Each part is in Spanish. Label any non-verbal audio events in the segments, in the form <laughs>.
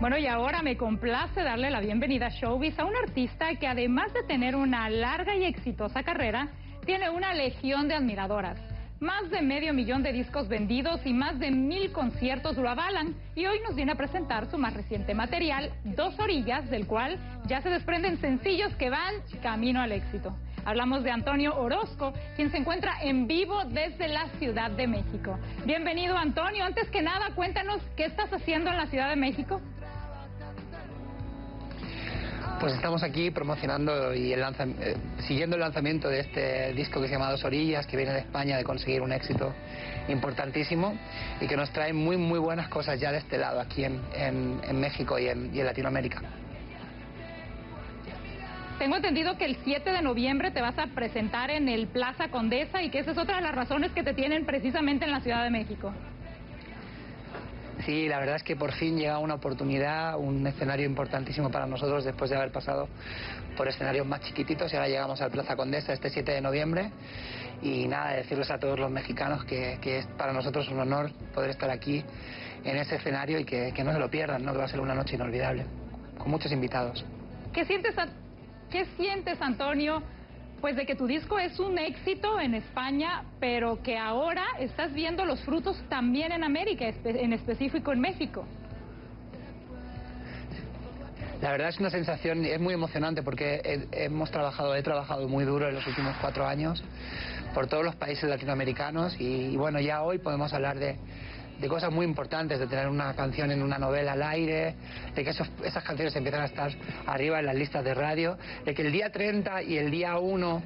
Bueno, y ahora me complace darle la bienvenida a Showbiz a un artista que además de tener una larga y exitosa carrera, tiene una legión de admiradoras. Más de medio millón de discos vendidos y más de mil conciertos lo avalan y hoy nos viene a presentar su más reciente material, Dos Orillas, del cual ya se desprenden sencillos que van camino al éxito. Hablamos de Antonio Orozco, quien se encuentra en vivo desde la Ciudad de México. Bienvenido Antonio, antes que nada cuéntanos qué estás haciendo en la Ciudad de México. Pues estamos aquí promocionando y el eh, siguiendo el lanzamiento de este disco que se llama Dos Orillas, que viene de España de conseguir un éxito importantísimo y que nos trae muy muy buenas cosas ya de este lado, aquí en, México y en, y en Latinoamérica. Tengo entendido que el 7 de noviembre te vas a presentar en el Plaza Condesa y que esa es otra de las razones que te tienen precisamente en la Ciudad de México. Sí, la verdad es que por fin llega una oportunidad, un escenario importantísimo para nosotros después de haber pasado por escenarios más chiquititos y ahora llegamos al Plaza Condesa este 7 de noviembre y nada, decirles a todos los mexicanos que, es para nosotros un honor poder estar aquí en ese escenario y que, no se lo pierdan, ¿no? que va a ser una noche inolvidable, con muchos invitados. ¿Qué sientes, ¿Qué sientes Antonio? Pues de que tu disco es un éxito en España, pero que ahora estás viendo los frutos también en América, en específico en México. La verdad es una sensación, es muy emocionante porque hemos trabajado, he trabajado muy duro en los últimos cuatro años por todos los países latinoamericanos y bueno, ya hoy podemos hablar de, de cosas muy importantes, de tener una canción en una novela al aire, de que esas canciones empiezan a estar arriba en las listas de radio, de que el día 30 y el día 1,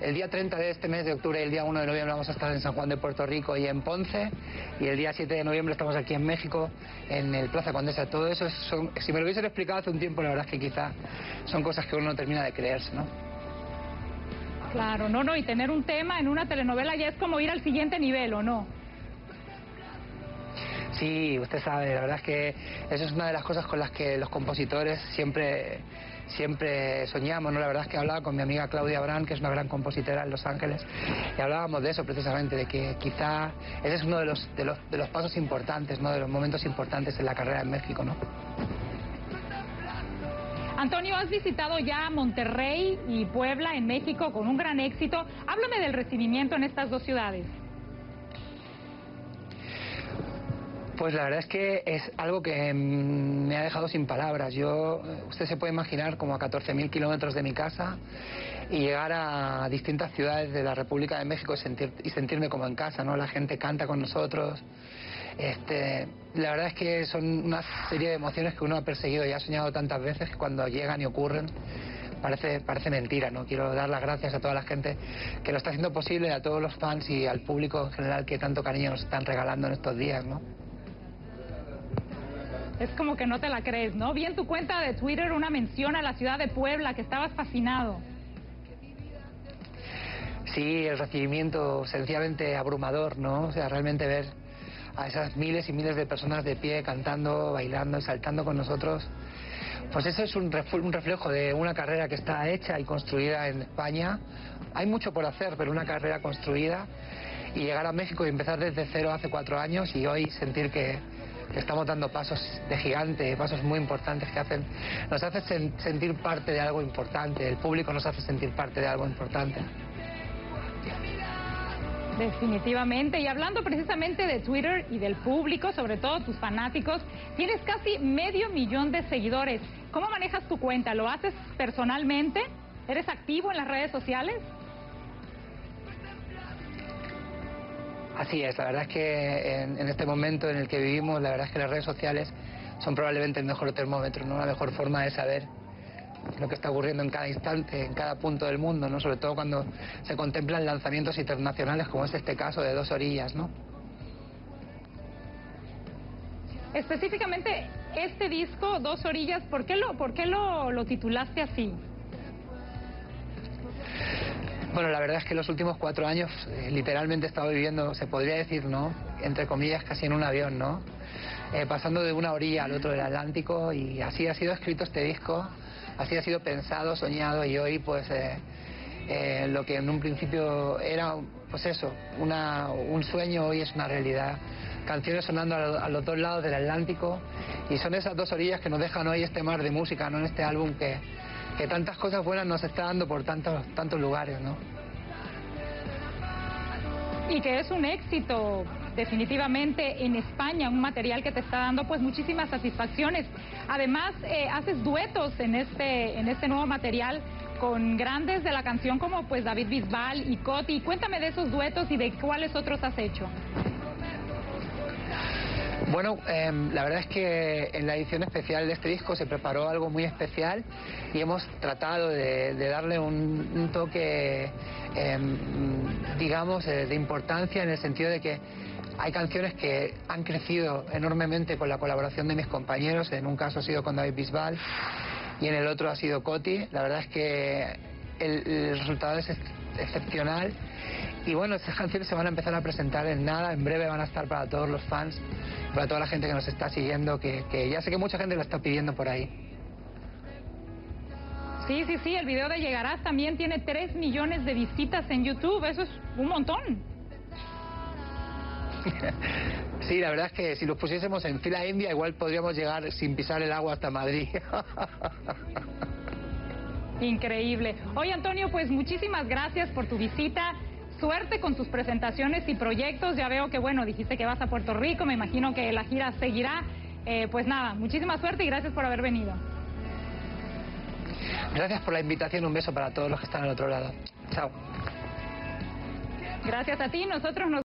el día 30 de este mes de octubre y el día 1 de noviembre vamos a estar en San Juan de Puerto Rico y en Ponce, y el día 7 de noviembre estamos aquí en México, en el Plaza Condesa. Todo eso, son, si me lo hubiesen explicado hace un tiempo, la verdad es que quizá son cosas que uno no termina de creerse, ¿no? Claro, no, no, y tener un tema en una telenovela ya es como ir al siguiente nivel, ¿o no? Sí, usted sabe, la verdad es que eso es una de las cosas con las que los compositores siempre siempre soñamos, ¿no? La verdad es que hablaba con mi amiga Claudia Brand, que es una gran compositora en Los Ángeles, y hablábamos de eso precisamente, de que quizá ese es uno de los, de los, de los pasos importantes, ¿no? De los momentos importantes en la carrera en México, ¿no? Antonio, has visitado ya Monterrey y Puebla en México con un gran éxito. Háblame del recibimiento en estas dos ciudades. Pues la verdad es que es algo que mm, me ha dejado sin palabras. Yo, usted se puede imaginar como a 14.000 kilómetros de mi casa y llegar a distintas ciudades de la República de México y, sentir, y sentirme como en casa, ¿no? La gente canta con nosotros. Este, la verdad es que son una serie de emociones que uno ha perseguido y ha soñado tantas veces que cuando llegan y ocurren parece, parece mentira, ¿no? Quiero dar las gracias a toda la gente que lo está haciendo posible, a todos los fans y al público en general que tanto cariño nos están regalando en estos días, ¿no? Es como que no te la crees, ¿no? Vi en tu cuenta de Twitter una mención a la ciudad de Puebla, que estabas fascinado. Sí, el recibimiento sencillamente abrumador, ¿no? O sea, realmente ver a esas miles y miles de personas de pie cantando, bailando saltando con nosotros, pues eso es un reflejo de una carrera que está hecha y construida en España. Hay mucho por hacer, pero una carrera construida y llegar a México y empezar desde cero hace cuatro años y hoy sentir que estamos dando pasos de gigante, pasos muy importantes que hacen, nos hace sentir parte de algo importante, el público nos hace sentir parte de algo importante. Definitivamente, y hablando precisamente de Twitter y del público, sobre todo tus fanáticos, tienes casi medio millón de seguidores. ¿Cómo manejas tu cuenta? ¿Lo haces personalmente? ¿Eres activo en las redes sociales? Así es, la verdad es que en, este momento en el que vivimos, la verdad es que las redes sociales son probablemente el mejor termómetro, ¿no? la mejor forma de saber lo que está ocurriendo en cada instante, en cada punto del mundo, ¿no? sobre todo cuando se contemplan lanzamientos internacionales como es este caso de Dos Orillas. ¿no? Específicamente este disco, Dos Orillas, ¿por qué lo, por qué lo, lo titulaste así? Bueno, la verdad es que los últimos cuatro años eh, literalmente he estado viviendo, se podría decir, ¿no? Entre comillas, casi en un avión, ¿no? Eh, pasando de una orilla al otro del Atlántico y así ha sido escrito este disco, así ha sido pensado, soñado y hoy pues eh, lo que en un principio era pues eso, una, un sueño hoy es una realidad canciones sonando a, los dos lados del Atlántico y son esas dos orillas que nos dejan hoy este mar de música, ¿no? En este álbum que, que tantas cosas buenas nos está dando por tantos, tantos lugares, ¿no? Y que es un éxito definitivamente en España, un material que te está dando pues muchísimas satisfacciones. Además, eh, haces duetos en este, en este nuevo material con grandes de la canción como pues David Bisbal y Coti. Cuéntame de esos duetos y de cuáles otros has hecho. Bueno, em, la verdad es que en la edición especial de este disco se preparó algo muy especial y hemos tratado de, darle un, toque, em, digamos, de, importancia en el sentido de que hay canciones que han crecido enormemente con la colaboración de mis compañeros, en un caso ha sido con David Bisbal y en el otro ha sido Coti. La verdad es que el resultado es excepcional y bueno, estas canciones se van a empezar a presentar en nada, en breve van a estar para todos los fans, para toda la gente que nos está siguiendo, que, ya sé que mucha gente lo está pidiendo por ahí. Sí, sí, sí, el video de Llegarás también tiene 3 millones de visitas en YouTube, eso es un montón. <laughs> Sí, la verdad es que si los pusiésemos en fila india igual podríamos llegar sin pisar el agua hasta Madrid. <laughs> Increíble. Oye Antonio, pues muchísimas gracias por tu visita suerte con tus presentaciones y proyectos. Ya veo que, bueno, dijiste que vas a Puerto Rico, me imagino que la gira seguirá. Eh, pues nada, muchísima suerte y gracias por haber venido. Gracias por la invitación, un beso para todos los que están al otro lado. Chao. Gracias a ti, nosotros nos